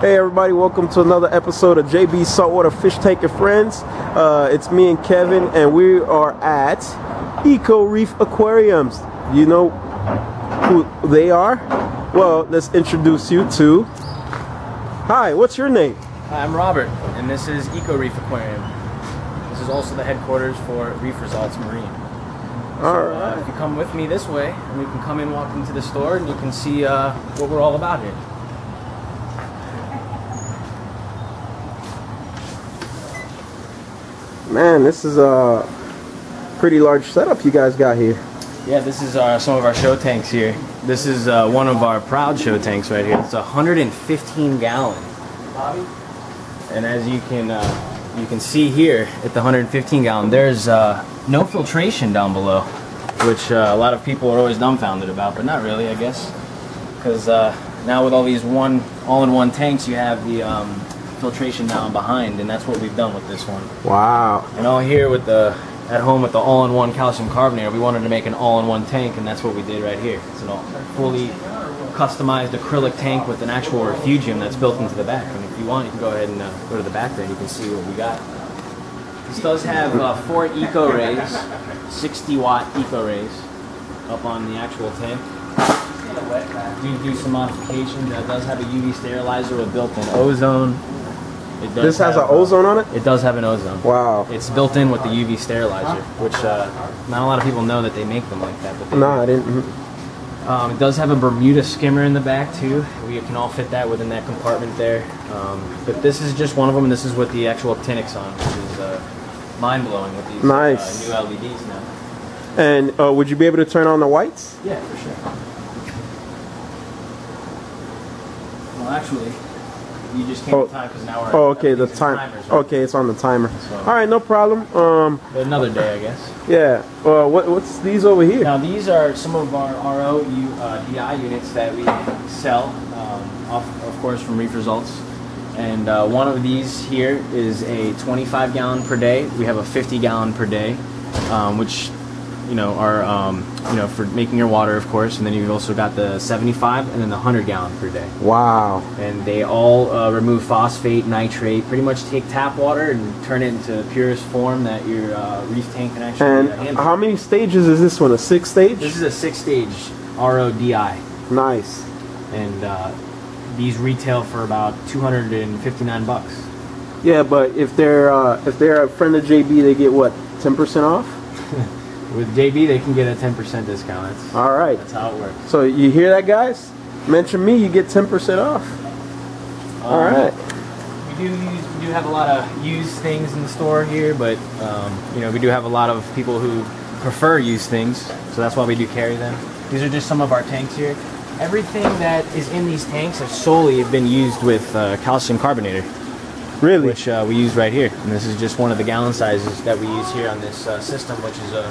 Hey everybody, welcome to another episode of JB Saltwater Fish Tank and Friends. Uh, it's me and Kevin, and we are at Eco Reef Aquariums. You know who they are? Well, let's introduce you to. Hi, what's your name? Hi, I'm Robert, and this is Eco Reef Aquarium. This is also the headquarters for Reef Results Marine. All Uh, right. if you come with me this way, and we can come in, walk into the store, and you can see uh, what we're all about here. Man, this is a pretty large setup you guys got here. Yeah, this is uh, some of our show tanks here. This is uh, one of our proud show tanks right here. It's a 115 gallon. And as you can uh, you can see here at the 115 gallon, there's uh, no filtration down below, which uh, a lot of people are always dumbfounded about, but not really, I guess, because uh, now with all these one all-in-one tanks, you have the um, filtration down behind, and that's what we've done with this one. Wow. And all here with the at home with the all-in-one calcium carbonate, we wanted to make an all-in-one tank, and that's what we did right here. It's an all fully customized acrylic tank with an actual refugium that's built into the back. And if you want, you can go ahead and uh, go to the back there, and you can see what we got. This does have uh, four eco rays, 60 watt eco rays, up on the actual tank. Do do some modifications. It does have a UV sterilizer with built-in ozone. It does This has an ozone on it? It does have an ozone. Wow. It's built in with the UV sterilizer, which uh, not a lot of people know that they make them like that. But Nah, I didn't. Um, it does have a Bermuda skimmer in the back too. We can all fit that within that compartment there. Um, but this is just one of them, and this is with the actual Actinics on, which is uh, mind blowing with these Nice. uh, new LEDs now. And uh, would you be able to turn on the whites? Yeah, for sure. Well, actually, you just can't Oh. time because now we're. Oh, okay, the time. timers, right? Okay, it's on the timer. So- All right, no problem. Um, another day, I guess. yeah. Uh, what what's these over here? Now these are some of our RO uh, DI units that we sell, um, off, of course, from Reef Results. And uh, one of these here is a 25 gallon per day. We have a 50 gallon per day, um, which you know are um, you know for making your water, of course. And then you've also got the 75 and then the 100 gallon per day. Wow. And they all uh, remove phosphate, nitrate, pretty much take tap water and turn it into purest form that your uh, reef tank can actually And uh, handle. how many stages is this one? A six stage? This is a six-stage RODI, Nice. and uh, these retail for about 259 bucks. Yeah, but if they're uh, if they're a friend of JB, they get what? Ten percent off. With JB, they can get a 10% discount. That's, All right. that's how it works. So you hear that, guys? Mention me, you get ten percent off. All Um, right. We do use, we do have a lot of used things in the store here, but um, you know we do have a lot of people who prefer used things, so that's why we do carry them. These are just some of our tanks here. Everything that is in these tanks has solely been used with uh, calcium carbonator. Really? which uh, we use right here. And this is just one of the gallon sizes that we use here on this uh, system, which is a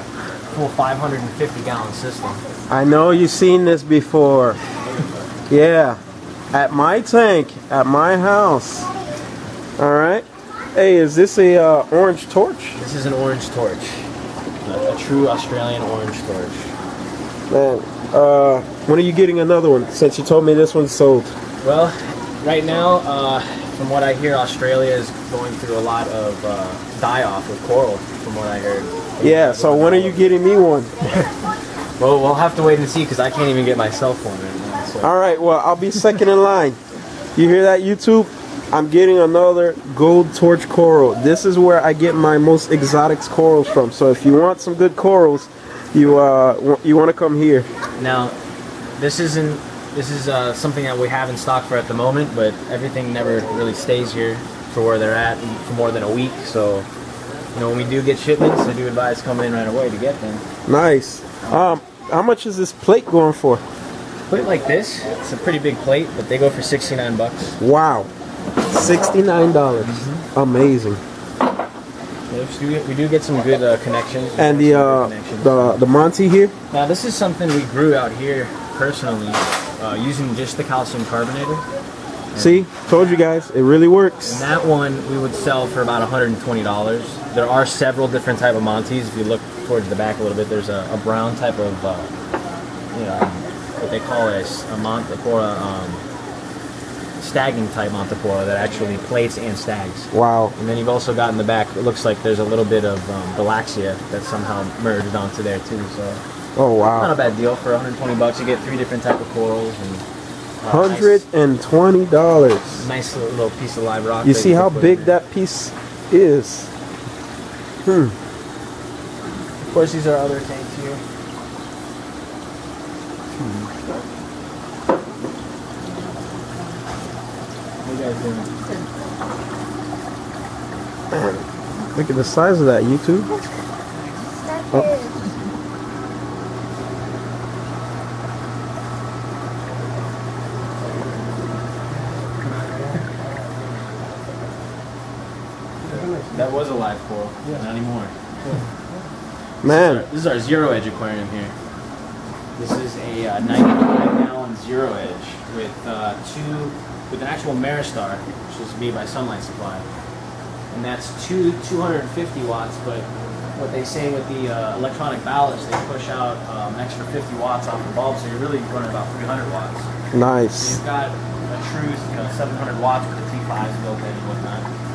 full 550 gallon system. I know you've seen this before. Yeah. At my tank, at my house. All right. Hey, is this a uh, orange torch? This is an orange torch, a, a true Australian orange torch. Man, uh, when are you getting another one? Since you told me this one's sold. Well, right now, uh, from what I hear, Australia is going through a lot of uh, die-off of coral, from what I heard. Yeah. So when are you getting me one? Well, we'll have to wait and see because I can't even get myself one right now. So. All right. Well, I'll be second in line. You hear that, YouTube? I'm getting another gold torch coral. This is where I get my most exotic corals from. So if you want some good corals, you uh, w- you want to come here. Now, this isn't this is uh, something that we have in stock for at the moment, but everything never really stays here for where they're at for more than a week. So, you know, when we do get shipments, I do advise coming in right away to get them. Nice. Um, how much is this plate going for? Plate like this, it's a pretty big plate, but they go for 69 bucks. Wow, sixty-nine dollars. Amazing. Yes, We do- we do get some good uh, connections. And the uh, connections. the the Monty here. Now, this is something we grew out here personally, uh, using just the calcium carbonator. See, told you guys, it really works. And that one we would sell for about $120. There are several different type of Montes. If you look towards the back a little bit, there's a, a brown type of, uh, you know, what they call a, a Mont, or a um, stagging type Montipora that actually plates and stags. Wow. And then you've also got in the back, it looks like there's a little bit of um, Galaxea that somehow merged onto there too. So Oh wow! not a bad deal for 120 bucks. You get three different type of corals and uh, Hundred and twenty dollars. nice, nice little, little piece of live rock. You see can how big that piece is? Hmm. Of course, these are other tanks here. What you guys doing? Look at the size of that YouTube. Oh. That was a live coral. Yeah. Not anymore. Man, This is our zero edge aquarium here. This is a uh, 95 gallon zero edge with uh, two, with an actual Maristar, which is made by Sunlight Supply. And that's two 250 watts, but what they say with the uh, electronic ballast, they push out um, an extra 50 watts off the bulb, so you're really running about 300 watts. So nice. you've got a true, you know, 700 watts with the T5s built in and whatnot.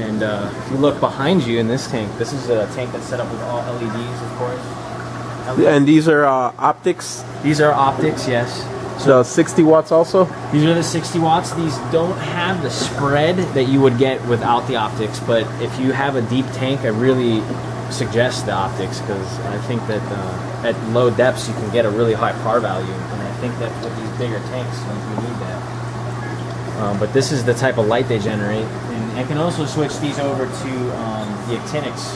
And uh, if you look behind you in this tank, this is a tank that's set up with all LEDs, of course. LED And these are uh, optics. These are optics, yes. So 60 watts also. These are the 60 watts. These don't have the spread that you would get without the optics, but if you have a deep tank, I really suggest the optics because I think that uh, at low depths you can get a really high par value, and I think that with these bigger tanks, you need that. Um, but this is the type of light they generate, and I can also switch these over to um, the actinics.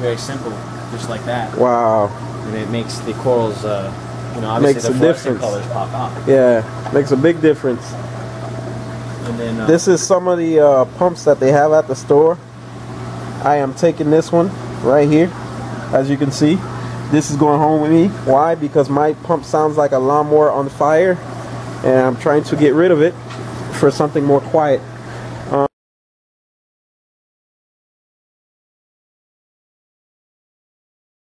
Very simple, just like that. Wow. And it makes the corals, uh, you know, obviously Makes the a fluorescent difference. colors pop out. Yeah, makes a big difference. And then uh, This is some of the uh, pumps that they have at the store. I am taking this one right here, as you can see. This is going home with me. Why? Because my pump sounds like a lawnmower on fire, and I'm trying to get rid of it for something more quiet.